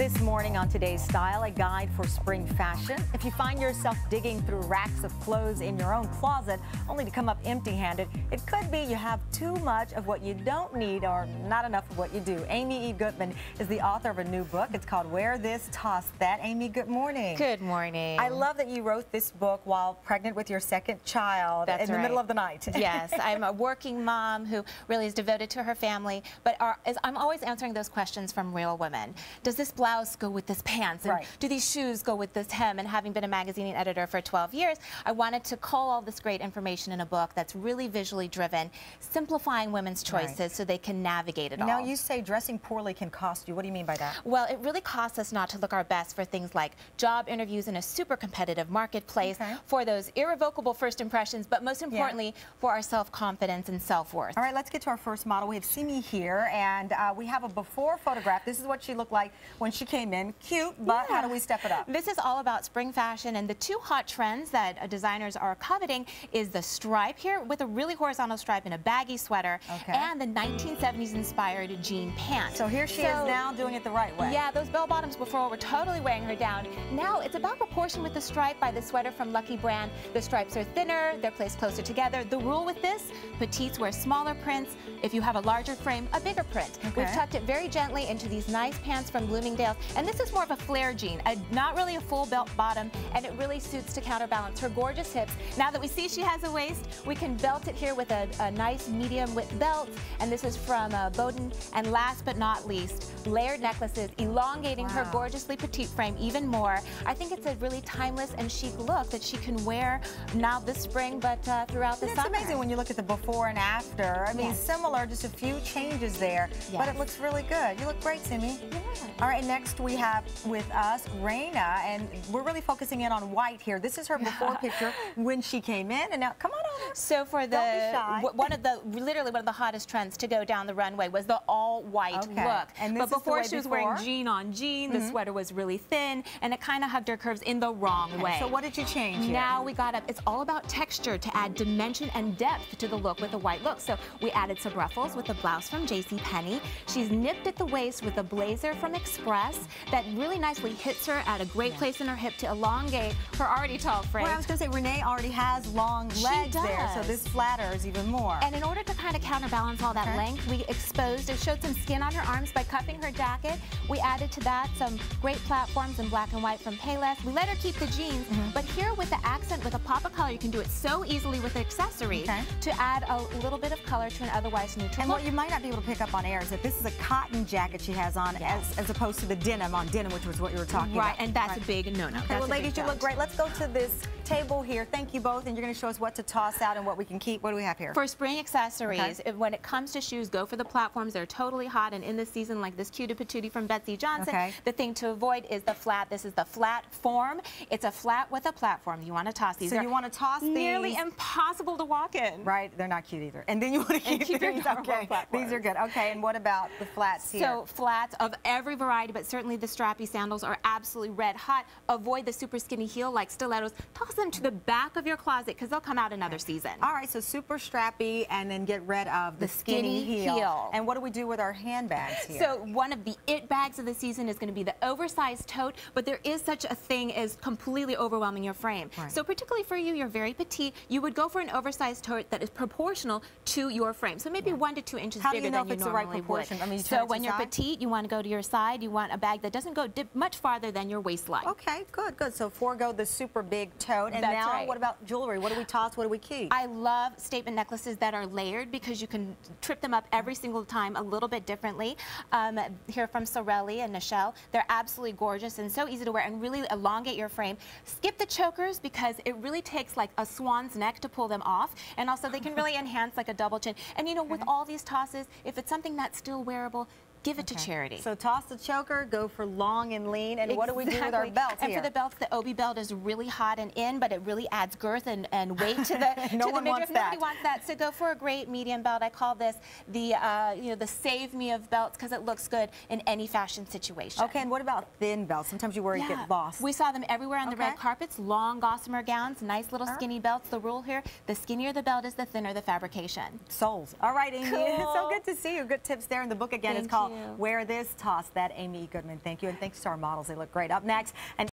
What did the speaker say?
This morning on today's Style, a guide for spring fashion. If you find yourself digging through racks of clothes in your own closet only to come up empty-handed, it could be you have too much of what you don't need or not enough of what you do. Amy E. Goodman is the author of a new book. It's called Wear This, Toss That. Amy, good morning. Good morning. I love that you wrote this book while pregnant with your second child That's in the middle of the night. yes, I'm a working mom who really is devoted to her family, but are, is, I'm always answering those questions from real women. Does this blouse go with this pants? And Right. do these shoes go with this hem? And having been a magazine editor for 12 years, I wanted to cull all this great information in a book that's really visually driven, simplifying women's Right. choices so they can navigate it Now, all. Now you say dressing poorly can cost you. What do you mean by that? Well, it really costs us not to look our best for things like job interviews in a super competitive marketplace, Okay. for those irrevocable first impressions, but most importantly, for our self-confidence and self-worth. All right, let's get to our first model. We have Simi here, and uh, we have a before photograph. This is what she looked like when she came in. Cute, but how do we step it up? This is all about spring fashion, and the two hot trends that uh, designers are coveting is the stripe here with a really horizontal stripe in a baggy sweater, Okay. and the 1970s inspired jean pant. So here she So- is now doing it the right way. Yeah, those bell bottoms before were totally weighing her down. Now it's about proportion with the stripe by the sweater from Lucky Brand. The stripes are thinner, they're placed closer together. The rule with this, petites wear smaller prints. If you have a larger frame, a bigger print. We've tucked it very gently into these nice pants from Bloomingdale's. And this is more of a flare jean, a, not really a full belt bottom, and it really suits to counterbalance her gorgeous hips. Now that we see she has a waist, we can belt it here with a, a nice medium width belt. And this is from uh, Bowden. And last but not least, layered necklaces, elongating her gorgeously petite frame even more. I think it's a really timeless and chic look that she can wear now this spring, but uh, throughout the It's summer. It's amazing when you look at the before and after. I mean, Yes. similar, just a few changes there, but it looks really good. You look great, Simi. Yeah. All right, next we have with us Raina, and we're really focusing in on white here. This is her before picture when she came in, and now come on. So for the Don't be shy. one of the literally one of the hottest trends to go down the runway was the all white Okay. look. And this but the before she was before? Mm-hmm. wearing jean on jean, the sweater was really thin and it kind of hugged her curves in the wrong way. So what did you change here? Now we got up. It's all about texture to add dimension and depth to the look with a white look. So we added some ruffles with a blouse from J.C. Penney. She's nipped at the waist with a blazer from Express that really nicely hits her at a great place in her hip to elongate her already tall frame. Well, I was going to say, Renee already has long legs there, so this flatters even more. And in order to kind of counterbalance all that Okay. length, we exposed and showed some skin on her arms by cuffing her jacket. We added to that some great platforms in black and white from Payless. We let her keep the jeans, Mm-hmm. but here with the accent, with a pop of color, you can do it so easily with the accessories Okay. to add a little bit of color to an otherwise neutral And look. what you might not be able to pick up on air is that this is a cotton jacket she has on Yes. as, as opposed to the denim on denim, which was what you were talking Right, about. Right, and that's Right. a big no-no. Okay, well, ladies, you look great. Let's go to this table here. Thank you both, and you're going to show us what to toss out and what we can keep. What do we have here? For spring accessories, Okay. when it comes to shoes, go for the platforms. They're totally hot, and in this season, like this cutie patootie from Betsey Johnson, Okay. the thing to avoid is the flat. This is the flat form. It's a flat with a platform. You want to toss these. So They're you want to toss these. nearly impossible to walk in. Right, they're not cute either. And then you want to keep, keep these. Okay, these are good. Okay, and what about the flats here? So flats of every variety, but certainly the strappy sandals are absolutely red hot. Avoid the super skinny heel like stilettos. Toss them to the back of your closet because they'll come out another season. All right, so super strappy, and then get rid of the, The skinny heel. And what do we do with our handbags here? So one of the it bags of the season is going to be the oversized tote, but there is such a thing as completely overwhelming your frame. Right. So particularly for you, you're very petite, you would go for an oversized tote that is proportional to your frame. So maybe one to two inches How bigger you know than you right normally proportion? would. I mean, you so when you're side? petite, you want to go to your side. You want a bag that doesn't go dip much farther than your waistline. Okay, good, good. So forego the super big tote. And That's now, right. what about jewelry? What do we toss? What do we keep? I love statement necklaces that are layered because you can trip them up every single time a little bit differently. Um, here from Sorrelli and Nichelle, they're absolutely gorgeous and so easy to wear and really elongate your frame. Skip the chokers because it really takes like a swan's neck to pull them off and also they can really enhance like a double chin. And you know, with all these tosses, if it's something that's still wearable, give it to charity. So toss the choker, go for long and lean, and what do we do with our Exactly. belts and here? for the belts, the Obi belt is really hot and in, but it really adds girth and, and weight to the, No to one the midriff. wants that. Nobody wants that. So go for a great medium belt. I call this the uh, you know the save me of belts because it looks good in any fashion situation. okay, and what about thin belts? Sometimes you worry you get lost. We saw them everywhere on the red carpets. Long gossamer gowns, nice little skinny belts. The rule here: the skinnier the belt is, the thinner the fabrication. Souls. All right, Amy. It's so good to see you. Good tips there. And the book again is Thank called Wear this, toss that, Amy Goodman. Thank you. And thanks to our models. They look great. Up next, an